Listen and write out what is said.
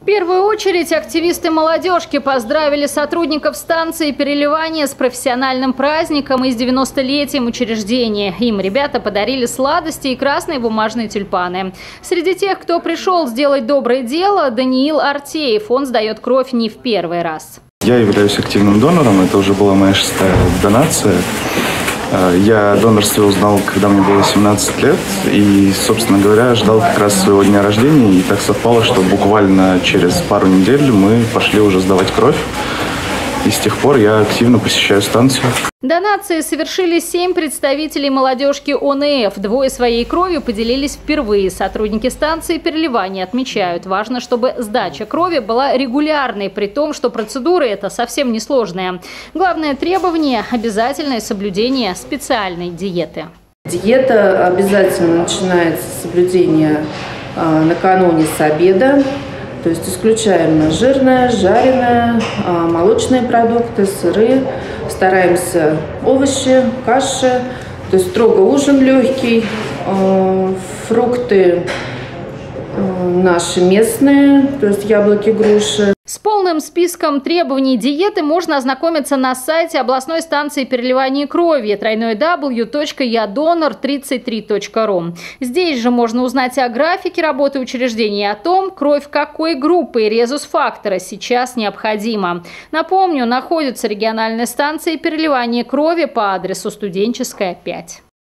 В первую очередь активисты молодежки поздравили сотрудников станции переливания с профессиональным праздником и с 90-летием учреждения. Им ребята подарили сладости и красные бумажные тюльпаны. Среди тех, кто пришел сделать доброе дело, Даниил Артеев. Он сдает кровь не в первый раз. Я являюсь активным донором, это уже была моя шестая донация. Э, я о донорстве узнал, когда мне было 17 лет, и, собственно говоря, ждал как раз своего дня рождения, и так совпало, что буквально через пару недель мы пошли уже сдавать кровь. И с тех пор я активно посещаю станцию. Донации совершили семь представителей молодежки ОНФ. Двое своей кровью поделились впервые. Сотрудники станции переливания отмечают, важно, чтобы сдача крови была регулярной, при том, что процедура эта совсем несложная. Главное требование – обязательное соблюдение специальной диеты. Диета обязательно начинается с соблюдения э, накануне с обеда. То есть исключаем жирное, жареное, а, молочные продукты, сыры. Стараемся овощи, каши. То есть строго ужин легкий, а, фрукты наши местные, то есть яблоки, груши. С полным списком требований диеты можно ознакомиться на сайте областной станции переливания крови www.yadonor33.ru. Здесь же можно узнать о графике работы учреждений и о том, кровь какой группы и резус-фактора сейчас необходима. Напомню, находятся региональные станции переливания крови по адресу Студенческая, 5.